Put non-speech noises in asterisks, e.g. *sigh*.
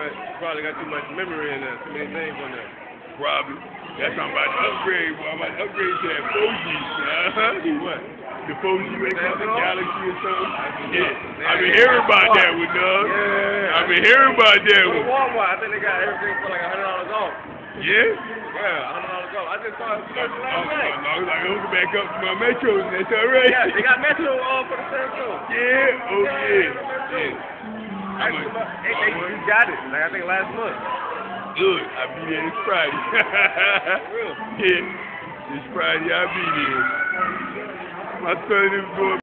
But probably got too much memory in there, too many things on there. Probably. That's something about to upgrade, boy. I'm about to upgrade to that 4G. Uh-huh. *laughs* What? The 4G when it comes? Galaxy or something. Yeah. I've been hearing about that one, dog. Yeah. I've been hearing about that one. Walmart, I think they got everything for like a hundred dollars off. Yeah? Yeah, hundred dollars off. I just saw it first Oh, last night. no, no, like, hook it back up to my Metro, that's all right. Yeah, they got Metro uh, for the same too. *laughs* Yeah, oh yeah. yeah. I How much? they, How they, much? you got it. Like I think last month. Good. I'll be there this Friday. *laughs* Real. yeah. This Friday I'll be there. My son is going